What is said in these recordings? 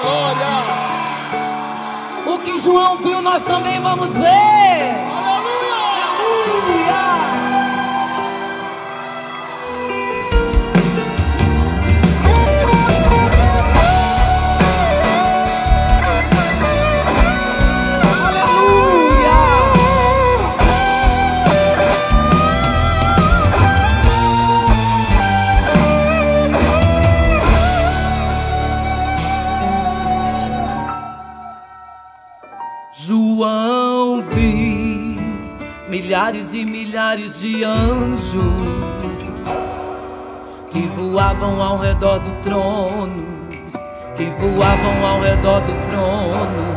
Glória! O que João viu, nós também vamos ver. João vi milhares e milhares de anjos que voavam ao redor do trono, que voavam ao redor do trono,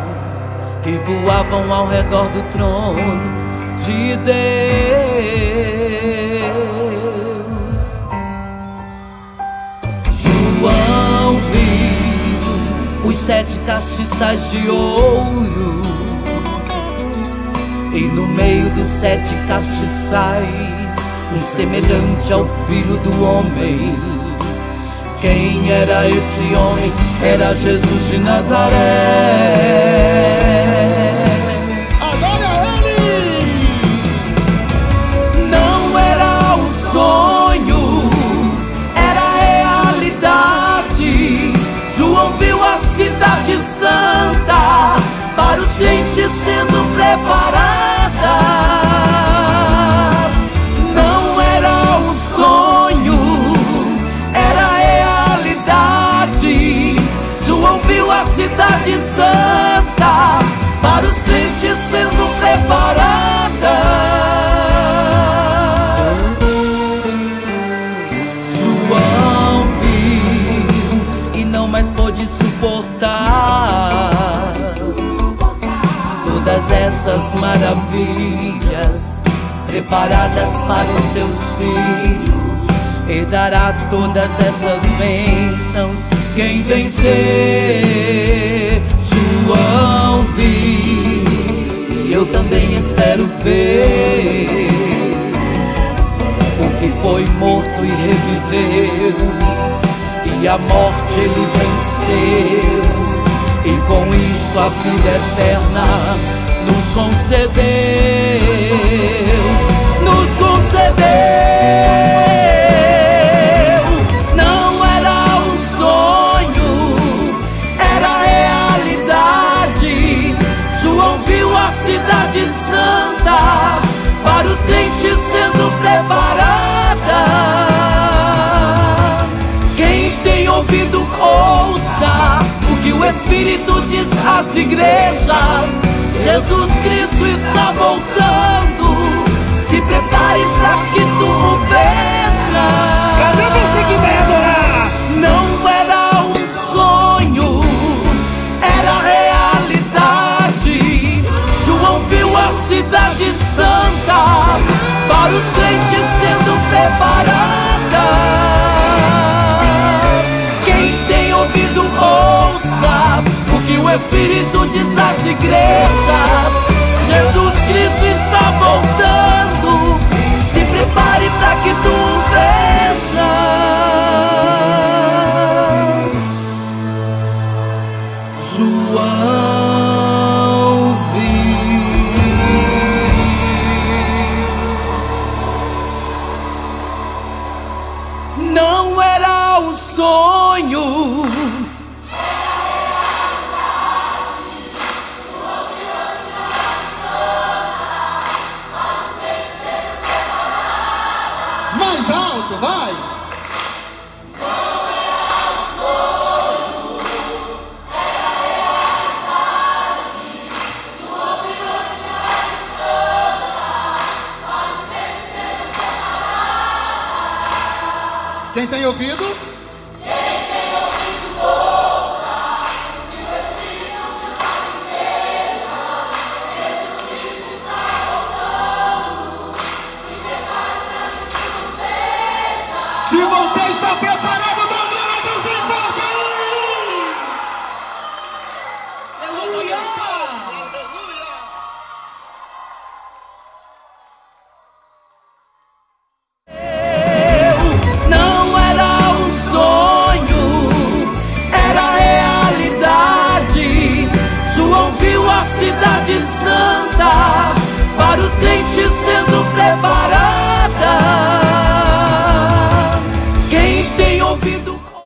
que voavam ao redor do trono de Deus. João viu os sete castiçais de ouro e no meio dos sete castiçais, um semelhante ao filho do homem. Quem era esse homem? Era Jesus de Nazaré. Cidade santa para os crentes sendo preparada. João viu e não mais pôde suportar todas essas maravilhas preparadas para os seus filhos e dará todas essas bênçãos quem vencer. Também espero ver o que foi morto e reviveu, e a morte ele venceu, e com isso a vida eterna nos concedeu, sendo preparada. Quem tem ouvido, ouça o que o Espírito diz às igrejas. Jesus Cristo está voltando. Se prepare para que tu o veja. Cadê você que vai adorar? Sonho. Mais alto, vai! Quem tem ouvido?